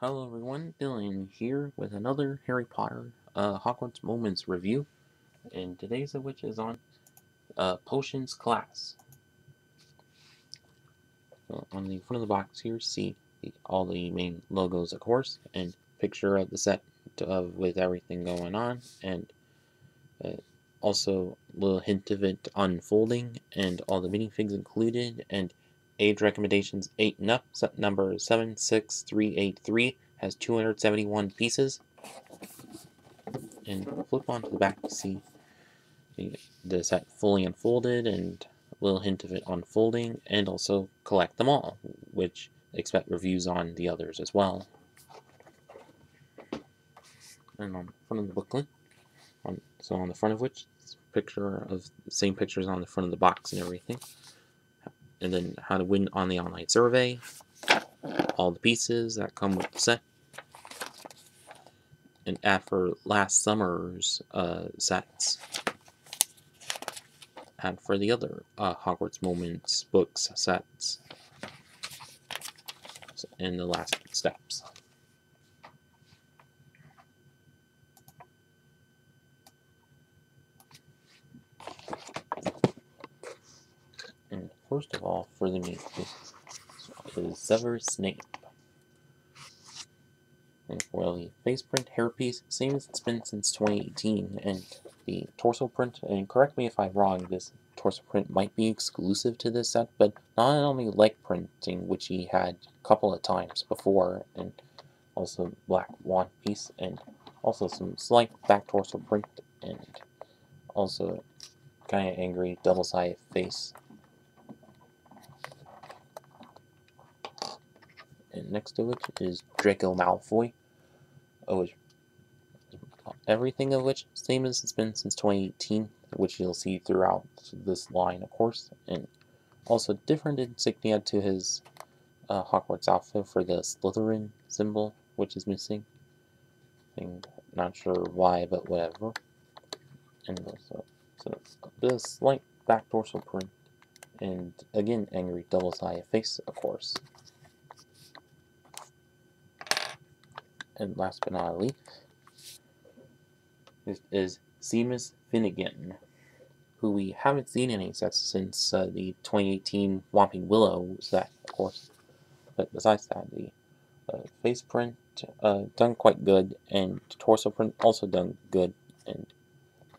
Hello everyone, Dylan here with another Harry Potter uh, Hogwarts Moments review. And today's of which is on uh, Potions class. So on the front of the box here, see the, all the main logos, of course, and picture of the set of with everything going on, and uh, also a little hint of it unfolding, and all the minifigs included, and Age recommendations 8 and up, set number 76383 has 271 pieces. And flip onto the back to see the set fully unfolded and a little hint of it unfolding, and also collect them all, which expect reviews on the others as well. And on the front of the booklet, on, so on the front of which, picture of the same pictures on the front of the box and everything and then how to win on the online survey, all the pieces that come with the set, and for last summer's uh, sets, and for the other uh, Hogwarts Moments books sets, and the last steps. First of all, for the meat is Severus Snape. And for the face print hairpiece, same as it's been since 2018, and the torso print, and correct me if I'm wrong, this torso print might be exclusive to this set, but not only leg printing, which he had a couple of times before, and also black wand piece, and also some slight back torso print, and also kind of angry double-sided face and next to it is Draco Malfoy, which everything of which same as it's been since 2018, which you'll see throughout this line, of course, and also different insignia to his uh, Hogwarts outfit for the Slytherin symbol, which is missing. And not sure why, but whatever. And also, so the slight back dorsal print, and again, angry double-sided face, of course. And last but not least, this is Seamus Finnigan, who we haven't seen any sets since uh, the 2018 Whomping Willow set, of course. But besides that, the uh, face print uh, done quite good, and torso print also done good. And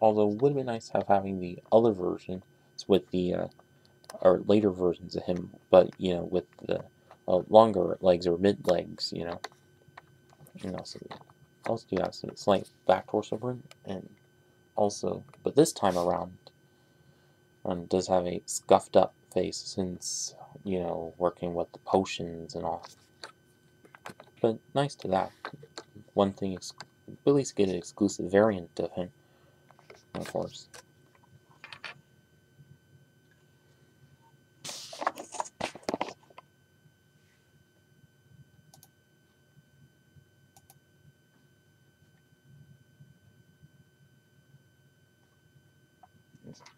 although it would have been nice to have having the other version with the uh, or later versions of him, but you know with the uh, longer legs or mid legs, you know and also also do have some slight back torso print and also but this time around um, does have a scuffed up face since you know working with the potions and all. But nice to that. One thing is at least get an exclusive variant of him of course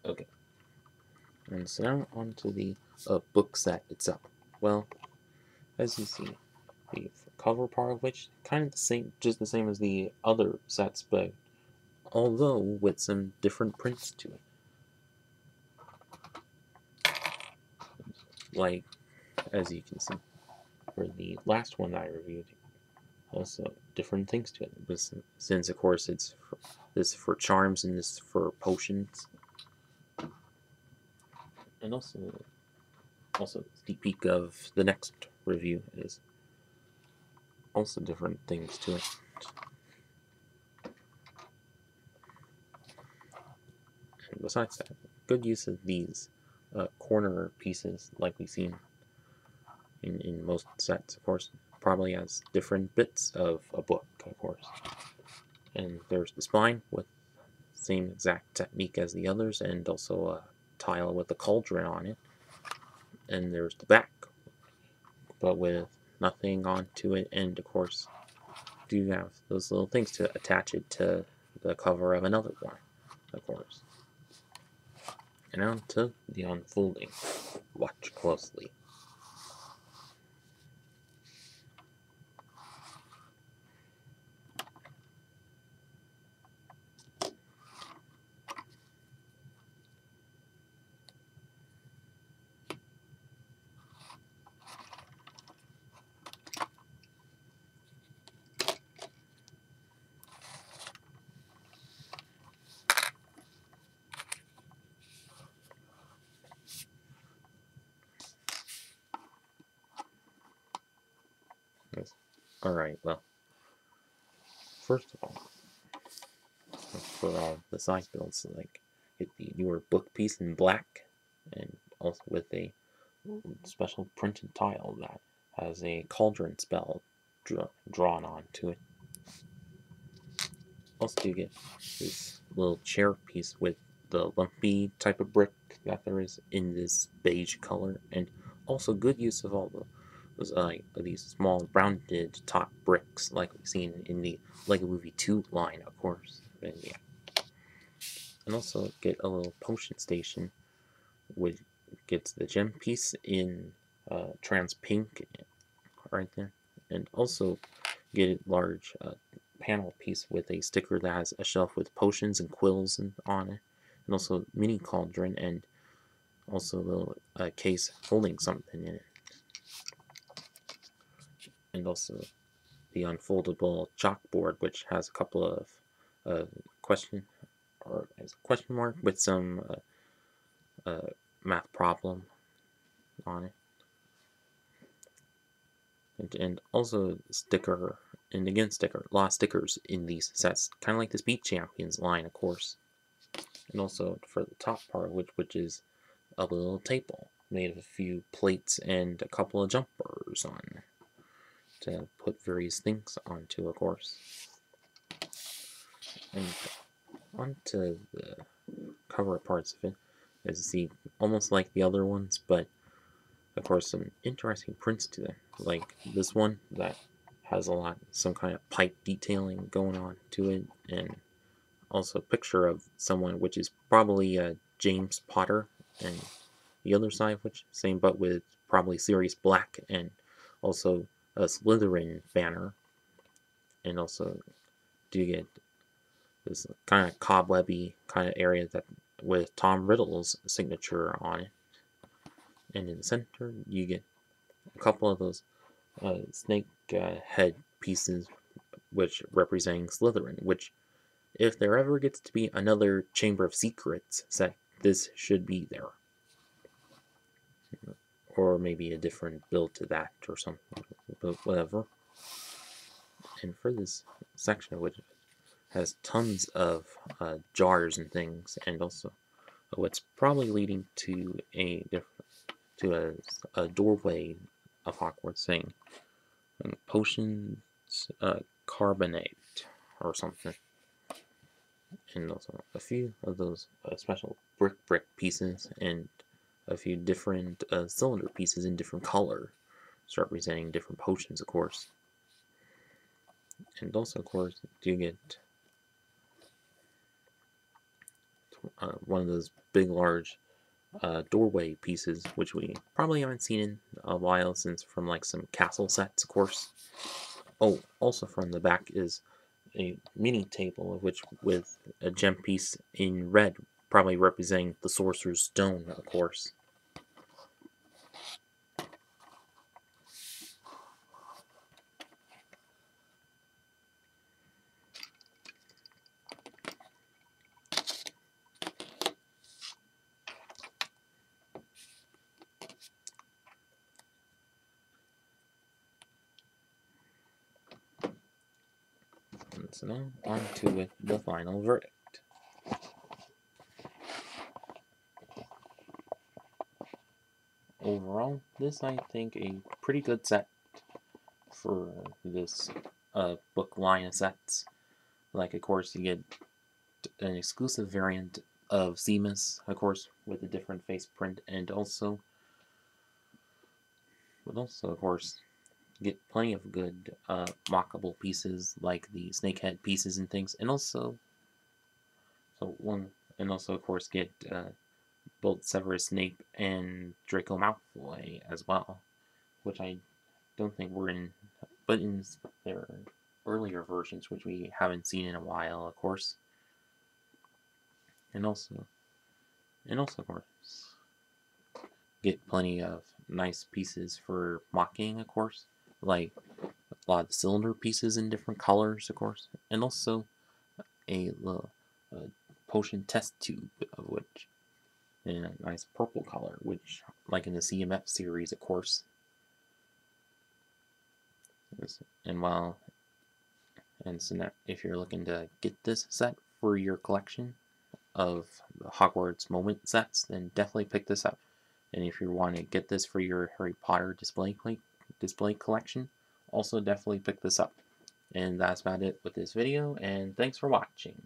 Okay. And so now on to the uh, book set itself. Well, as you see, the cover part of which kind of the same, just the same as the other sets, but although with some different prints to it. Like, as you can see, for the last one I reviewed, also different things to it. Since, of course, it's for, this for charms and this for potions and also also sneak peek of the next review is also different things to it. And besides that, good use of these uh, corner pieces like we've seen in, in most sets, of course, probably has different bits of a book, of course. And there's the spine with same exact technique as the others, and also a tile with a cauldron on it. And there's the back, but with nothing onto it, and of course, do have those little things to attach it to the cover of another one, of course. And on to the unfolding. Watch closely. Alright, well, first of all, for all the size builds, like get the newer book piece in black, and also with a special printed tile that has a cauldron spell dra drawn onto it. Also, you get this little chair piece with the lumpy type of brick that there is in this beige color, and also good use of all the those, uh, these small rounded top bricks like we've seen in the Lego Movie 2 line, of course. And, yeah. and also get a little potion station, which gets the gem piece in uh, trans pink right there, and also get a large uh, panel piece with a sticker that has a shelf with potions and quills and on it, and also mini cauldron and also a little uh, case holding something in it. And also the unfoldable chalkboard, which has a couple of uh, question or question mark with some uh, uh, math problem on it. And, and also sticker and again sticker, a lot of stickers in these sets, kind of like the Speed Champions line, of course. And also for the top part, which which is a little table made of a few plates and a couple of jumpers on to put various things onto, a course. And onto the cover parts of it, as you see, almost like the other ones, but of course some interesting prints to them, like this one that has a lot, some kind of pipe detailing going on to it, and also a picture of someone, which is probably uh, James Potter, and the other side, which same, but with probably Sirius Black, and also a Slytherin banner, and also do you get this kind of cobwebby kind of area that with Tom Riddle's signature on it, and in the center you get a couple of those uh, snake uh, head pieces, which representing Slytherin, which if there ever gets to be another Chamber of Secrets set, this should be there. Or maybe a different build to that or something, but whatever. And for this section, which has tons of uh, jars and things, and also what's probably leading to a to a, a doorway of Hogwarts saying potions uh, carbonate or something and also a few of those uh, special brick brick pieces and a few different uh, cylinder pieces in different color representing different potions of course and also of course you get uh, one of those big large uh, doorway pieces which we probably haven't seen in a while since from like some castle sets of course oh also from the back is a mini table which with a gem piece in red, probably representing the Sorcerer's Stone, of course. So now on to the final verdict. Overall, this I think a pretty good set for this uh, book line of sets. Like, of course, you get an exclusive variant of Seamus, of course, with a different face print, and also, but also, of course, get plenty of good uh, mockable pieces like the snakehead pieces and things, and also so one and also of course get uh, both Severus Snape and Draco Malfoy as well, which I don't think were in, but in their earlier versions, which we haven't seen in a while, of course, and also and also of course get plenty of nice pieces for mocking, of course like a lot of cylinder pieces in different colors, of course, and also a, a potion test tube of which in a nice purple color, which like in the CMF series, of course. And while and so now if you're looking to get this set for your collection of Hogwarts moment sets, then definitely pick this up. And if you want to get this for your Harry Potter display display collection, also definitely pick this up. And that's about it with this video, and thanks for watching.